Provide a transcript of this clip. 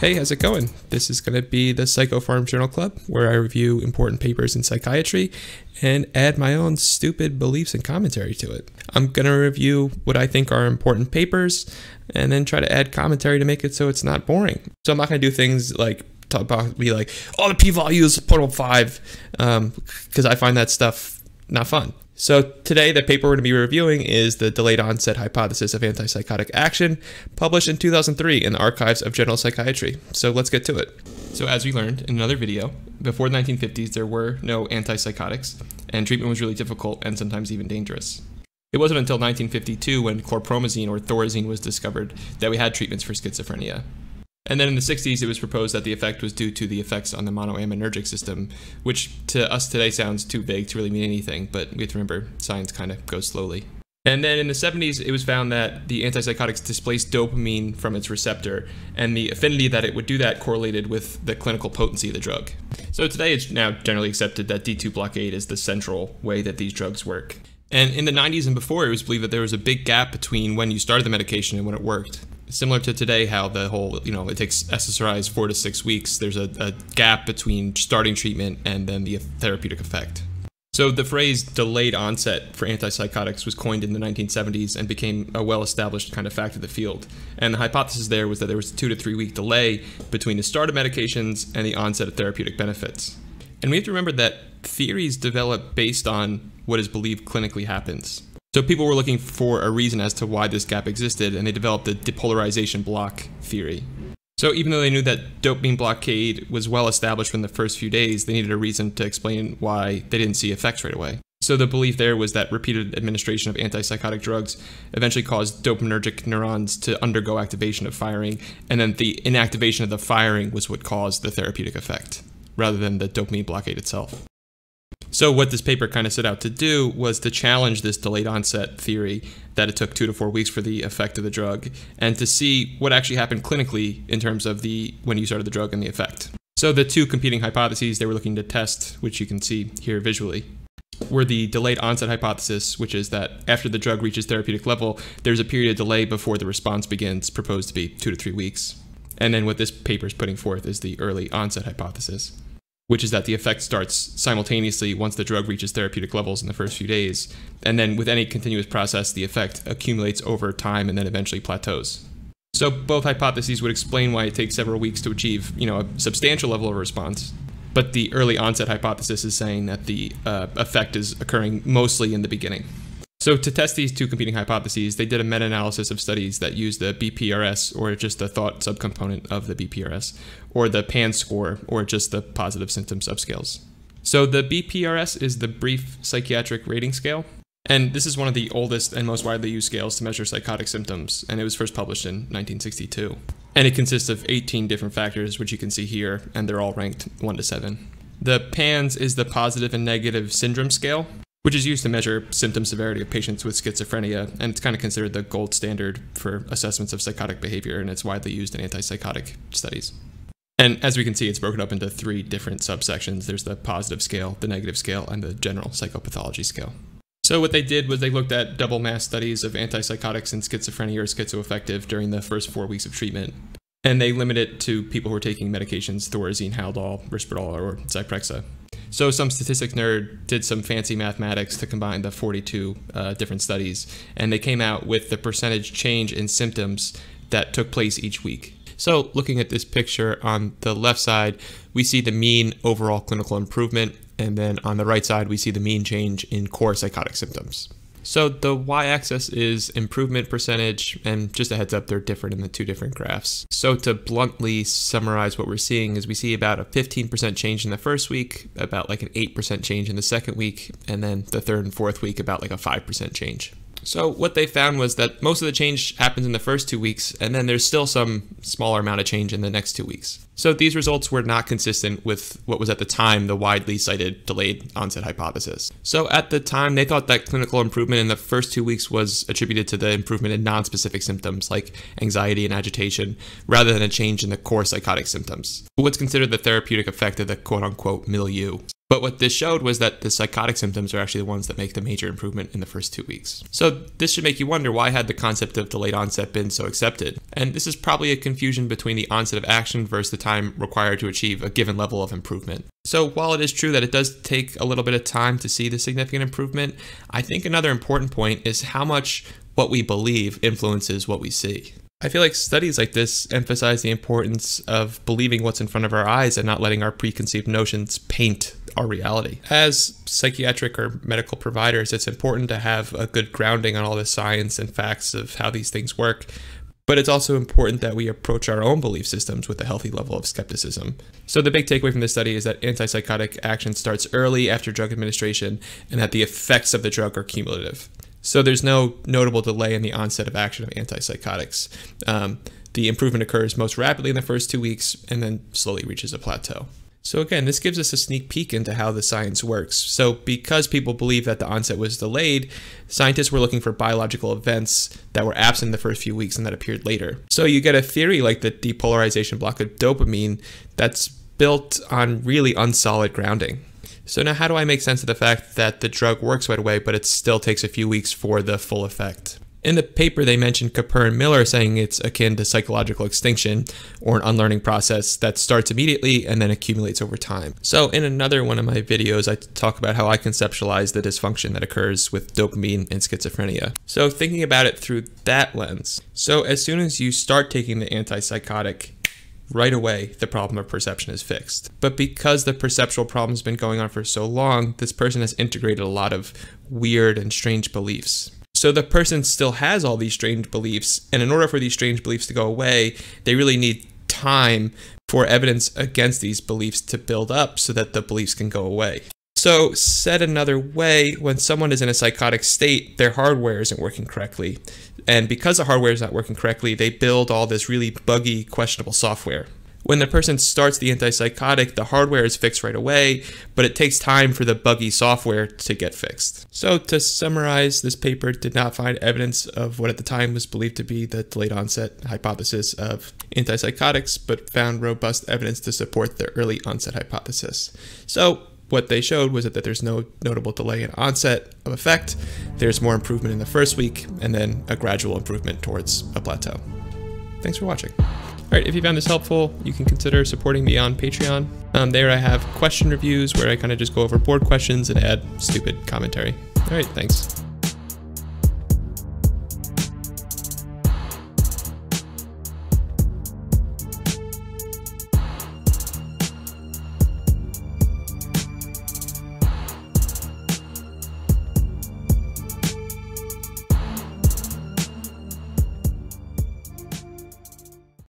Hey, how's it going? This is going to be the Psychofarm Journal Club, where I review important papers in psychiatry and add my own stupid beliefs and commentary to it. I'm going to review what I think are important papers and then try to add commentary to make it so it's not boring. So I'm not going to do things like talk about be like, oh, the p-value is 0.05, because um, I find that stuff not fun. So today, the paper we're going to be reviewing is the delayed onset hypothesis of antipsychotic action, published in 2003 in the Archives of General Psychiatry. So let's get to it. So as we learned in another video, before the 1950s, there were no antipsychotics, and treatment was really difficult and sometimes even dangerous. It wasn't until 1952 when chlorpromazine or thorazine was discovered that we had treatments for schizophrenia. And then in the 60s, it was proposed that the effect was due to the effects on the monoaminergic system, which to us today sounds too vague to really mean anything, but we have to remember science kind of goes slowly. And then in the 70s, it was found that the antipsychotics displaced dopamine from its receptor, and the affinity that it would do that correlated with the clinical potency of the drug. So today, it's now generally accepted that D2 blockade is the central way that these drugs work. And in the 90s and before, it was believed that there was a big gap between when you started the medication and when it worked similar to today, how the whole, you know, it takes SSRIs four to six weeks. There's a, a gap between starting treatment and then the therapeutic effect. So the phrase delayed onset for antipsychotics was coined in the 1970s and became a well-established kind of fact of the field. And the hypothesis there was that there was a two to three week delay between the start of medications and the onset of therapeutic benefits. And we have to remember that theories develop based on what is believed clinically happens. So people were looking for a reason as to why this gap existed, and they developed the depolarization block theory. So even though they knew that dopamine blockade was well established in the first few days, they needed a reason to explain why they didn't see effects right away. So the belief there was that repeated administration of antipsychotic drugs eventually caused dopaminergic neurons to undergo activation of firing, and then the inactivation of the firing was what caused the therapeutic effect, rather than the dopamine blockade itself. So what this paper kind of set out to do was to challenge this delayed onset theory that it took two to four weeks for the effect of the drug, and to see what actually happened clinically in terms of the when you started the drug and the effect. So the two competing hypotheses they were looking to test, which you can see here visually, were the delayed onset hypothesis, which is that after the drug reaches therapeutic level, there's a period of delay before the response begins, proposed to be two to three weeks. And then what this paper is putting forth is the early onset hypothesis which is that the effect starts simultaneously once the drug reaches therapeutic levels in the first few days. And then with any continuous process, the effect accumulates over time and then eventually plateaus. So both hypotheses would explain why it takes several weeks to achieve, you know, a substantial level of response. But the early onset hypothesis is saying that the uh, effect is occurring mostly in the beginning. So to test these two competing hypotheses, they did a meta-analysis of studies that used the BPRS, or just the thought subcomponent of the BPRS, or the PANSS score, or just the positive symptom subscales. So the BPRS is the Brief Psychiatric Rating Scale, and this is one of the oldest and most widely used scales to measure psychotic symptoms, and it was first published in 1962. And it consists of 18 different factors, which you can see here, and they're all ranked 1 to 7. The PANSS is the Positive and Negative Syndrome Scale, which is used to measure symptom severity of patients with schizophrenia, and it's kind of considered the gold standard for assessments of psychotic behavior, and it's widely used in antipsychotic studies. And as we can see, it's broken up into three different subsections. There's the positive scale, the negative scale, and the general psychopathology scale. So what they did was they looked at double mask studies of antipsychotics and schizophrenia or schizoaffective during the first four weeks of treatment. And they limit it to people who are taking medications, thorazine, Haldol, Risperdal, or Zyprexa. So some statistics nerd did some fancy mathematics to combine the 42 uh, different studies, and they came out with the percentage change in symptoms that took place each week. So looking at this picture on the left side, we see the mean overall clinical improvement, and then on the right side, we see the mean change in core psychotic symptoms. So the y-axis is improvement percentage, and just a heads up, they're different in the two different graphs. So to bluntly summarize what we're seeing is we see about a 15% change in the first week, about like an 8% change in the second week, and then the third and fourth week about like a 5% change. So what they found was that most of the change happens in the first two weeks, and then there's still some smaller amount of change in the next two weeks. So these results were not consistent with what was at the time the widely cited delayed onset hypothesis. So at the time, they thought that clinical improvement in the first two weeks was attributed to the improvement in non-specific symptoms like anxiety and agitation, rather than a change in the core psychotic symptoms. What's considered the therapeutic effect of the quote-unquote milieu. But what this showed was that the psychotic symptoms are actually the ones that make the major improvement in the first two weeks. So this should make you wonder why had the concept of delayed onset been so accepted? And this is probably a confusion between the onset of action versus the time required to achieve a given level of improvement. So while it is true that it does take a little bit of time to see the significant improvement, I think another important point is how much what we believe influences what we see. I feel like studies like this emphasize the importance of believing what's in front of our eyes and not letting our preconceived notions paint our reality. As psychiatric or medical providers, it's important to have a good grounding on all the science and facts of how these things work. But it's also important that we approach our own belief systems with a healthy level of skepticism. So, the big takeaway from this study is that antipsychotic action starts early after drug administration and that the effects of the drug are cumulative. So there's no notable delay in the onset of action of antipsychotics. Um, the improvement occurs most rapidly in the first two weeks and then slowly reaches a plateau. So again, this gives us a sneak peek into how the science works. So because people believe that the onset was delayed, scientists were looking for biological events that were absent in the first few weeks and that appeared later. So you get a theory like the depolarization block of dopamine that's built on really unsolid grounding. So now how do I make sense of the fact that the drug works right away, but it still takes a few weeks for the full effect? In the paper, they mentioned Kapur and Miller saying it's akin to psychological extinction or an unlearning process that starts immediately and then accumulates over time. So, in another one of my videos, I talk about how I conceptualize the dysfunction that occurs with dopamine and schizophrenia. So, thinking about it through that lens. So, as soon as you start taking the antipsychotic, right away the problem of perception is fixed. But because the perceptual problem has been going on for so long, this person has integrated a lot of weird and strange beliefs. So the person still has all these strange beliefs, and in order for these strange beliefs to go away, they really need time for evidence against these beliefs to build up so that the beliefs can go away. So, said another way, when someone is in a psychotic state, their hardware isn't working correctly. And because the hardware is not working correctly, they build all this really buggy, questionable software. When the person starts the antipsychotic, the hardware is fixed right away, but it takes time for the buggy software to get fixed. So, to summarize, this paper did not find evidence of what at the time was believed to be the delayed onset hypothesis of antipsychotics, but found robust evidence to support the early onset hypothesis. So, what they showed was that, there's no notable delay in onset of effect. There's more improvement in the first week, and then a gradual improvement towards a plateau. Thanks for watching. All right, if you found this helpful, you can consider supporting me on Patreon. Um, there I have question reviews where I kind of just go over board questions and add stupid commentary. All right, thanks.